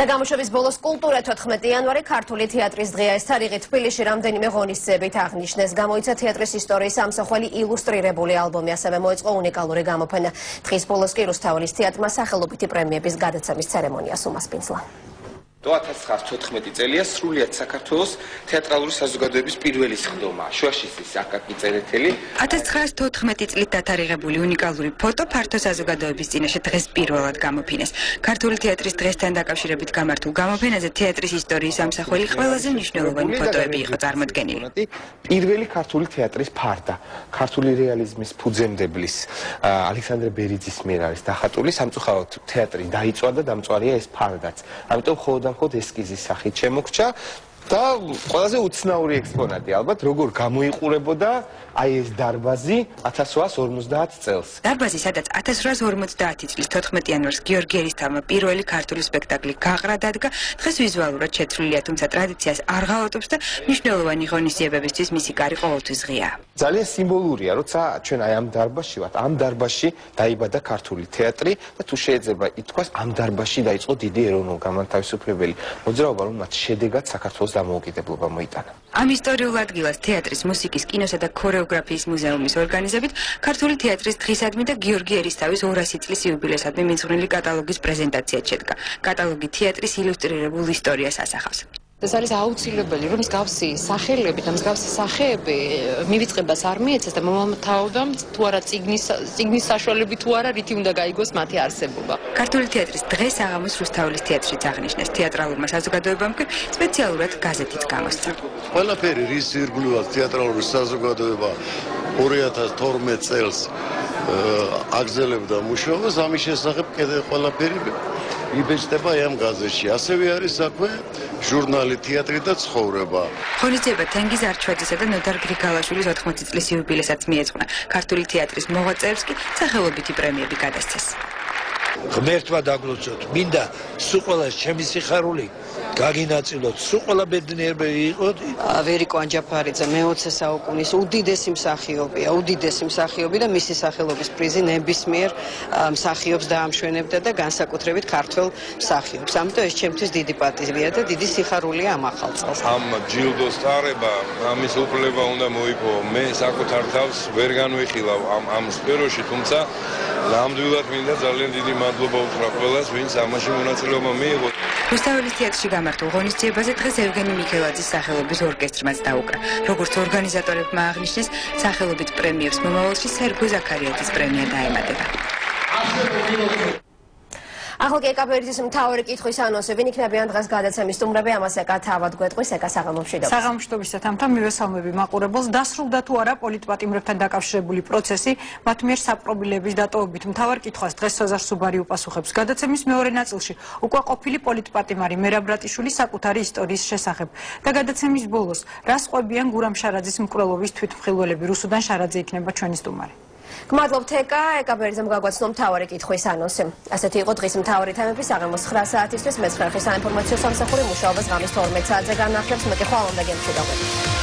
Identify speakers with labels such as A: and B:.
A: და გამოშვების ბოლოს კულტურა 14 იანვარი ქართული თეატრის დღეა. ეს თარიღი თბილისში რამდენიმე ღონისძიებით აღნიშნეს. გამოიცა თეატრის ისტორიის ამსახველი илუსტრირებული ალბომი ასევე მოეწყო უნიკალური გამოფენა. დღის ბოლოს კი რუსთაველის თეატრმა სახელობითი პრემიების გადაცემის ცერემონიას უმასპინძლა
B: 1914 წელია სრულიად საქართველოს თეატრალური საზოგადოების პირველი სხდომა. შუაშის ის აკაკი წერეთელი
C: 1914 წლით დათარიღებული უნიკალური ფოტო ფართო საზოგადოების წინაშე დღეს პირველად გამოფინეს. ქართული თეატრის დღესთან დაკავშირებით გამართულ გამოფენაზე თეატრის ისტორიის ამსახველი ყველაზე მნიშვნელოვანი ფოტოები იყო წარმოდგენილი.
B: პირველი ქართული თეატრის ფარდა, ქართული რეალიზმის ფუძემდებლის ალექსანდრე ბერიძის მიერ არის დახატული სამწუხაროდ თეატრი დაიწვა და დამწვარია ეს ფარდაც. ამიტომ ხოლმე ხოდ ესკიზის სახით შემოგჭა და ყველაზე უცნაური ექსპონატი ალბათ როგორ გამოიყურებოდა აი ეს დარბაზი 1850 წელს.
C: დარბაზი სადაც 1850 წლის 14 იანვარს გიორგი ერისთავმა პირველი ქართული სპექტაკლი გაყრა დადგა, დღეს ვიზუალურად შეცვლილია, თუმცა ტრადიციას არ ღალატობს და მნიშვნელოვანი ღონისძიებებისთვის მისი კარი ყოველთვის ღიაა.
B: ძალიან სიმბოლურია, როცა ჩვენ აი ამ დარბაზში ვართ, ამ დარბაზში დაიბადა ქართული თეატრი და თუ შეიძლება ითქვას, ამ დარბაზში დაიწყო დიდი ეროვნულ-გამანთავისუფლებელი მოძრაობა, რომელმაც შედეგად საქართველოს დამოუკიდებლობა მოიტანა.
C: ამ ისტორიულ ადგილას თეატრის, მუსიკის, კინოსა და ქორეოგრაფიის მუზეუმის ორგანიზებით ქართული თეატრის დღისადმი და გიორგი ერისთავის 200 წლის იუბილეისადმი მიძღვნილი კატალოგის პრეზენტაცია შედგა. კატალოგი თეატრის ილუსტრირებულ ისტორიას ასახავს.
D: ეს არის აუცილებელი, რომ მსგავსი სახელები და მსგავსი სახეები მივიწყებას არ მიეცეს და მომამთავდა თუ არა ციგნის ციგნის საშუალებით თუ არა რითი უნდა გაიგოს მათი არსებობა.
C: ქართული თეატრის დღეს აღამოს რუსთაველის თეატრშიც აღნიშნეს თეატრალურმა საზოგადოებამ კი სპეციალურად გაზეთით გამოსცა.
E: ყველაფერი რის ირგვლივაც თეატრალური საზოგადოება 2012 წელს აგზელებდა მუშაობას ამის შესახებ კიდე ყველაფერი იბეჭდება ამ გაზეთში. ასევე არის საქმე ჟურნალი თეატრი და ცხოვრება.
C: ხონიცება თენგიზ არჩვაძისა და ნოდარ გრიგალაშვილის 80 წლის იუბილესაც მიეძღვნა. ქართული თეატრის მოღვაწეებს კი სახელობითი პრემიები გადასცეს.
F: ღმერთმა დაგლოცოთ. მინდა სულ ყველა ჩემი სიხარული გაგინაწილოთ. სულ ყველა ბედნიერები იყოთ.
D: ვერიკო ანჯაფარიძე მე-20 საუკუნის უდიდესი მსახიობია, უდიდესი მსახიობი და მისი სახელობის პრიზი ნებისმიერ მსახიობს დაამშვენებდა და განსაკუთრებით ქართველ მსახიობს. ამიტომ ეს ჩემთვის დიდი პატივია და დიდი სიხარულია ამ ახალ წელს.
G: ამ ჯილდოს თარება, ამის უფლება უნდა მოიპო. მე საკუთარ თავს ვერ განვიხილავ ამ ამ სფეროში, თუმცა ნამდვილად მინდა ძალიან დიდი მადლობა უთხრა ყველას, ვინც ამაში მონაწილეობა მიიღო.
C: რუსთაველის თეატრში გამართულ ღონისძიებაზე დღეს ევგენი მიქელაძის სახელობის ორკესტრმაც დაუკრა. როგორც ორგანიზატორებმა აღნიშნეს, სახელობით პრემიებს მომავალში სერგო ზაქარიაძის პრემია დაემატება.
A: ახლა კი ეკაპერიტის მთავარი კითხვის ანონსი ვინ იქნებიან დღეს გადაცემის სტუმრები? ამას ეკა თავად გვეტყვის ეკა საღამომშვიდობის.
H: საღამომშვიდობის თამთა მივესალმები მაყურებელს. დასრულდა თუ არა პოლიტპატიმრებთან დაკავშირებული პროცესი მათ მიერ საპრობილების დატოვებით. მთავარ კითხვას დღეს სოზარ სუბარი უპასუხებს გადაცემის მეორე ნაწილში უკვე ყოფილი პოლიტპატიმარი მერაბრატიშვილი საკუთარი ისტორიის შესახებ. და გადაცემის ბოლოს რას ყვებიან გურამ შარაძის მკვლელობის თვითმხილველები? რუსუდან შარაძე იქნება ჩვენი სტუმარი
A: გმადლობთ ეკა. ეკაბერძემ გაგვაცნო მთავარი კითხვის ანონსი. ასეთი იყო დღის მთავარი თემები საღამოს 9 საათისთვის. მეცხრე ხის საინფორმაციო სამსახური მუშაობას ღამის 12 საათზე განახლებს. მე კი ხვალ უნდა გემშვიდობებით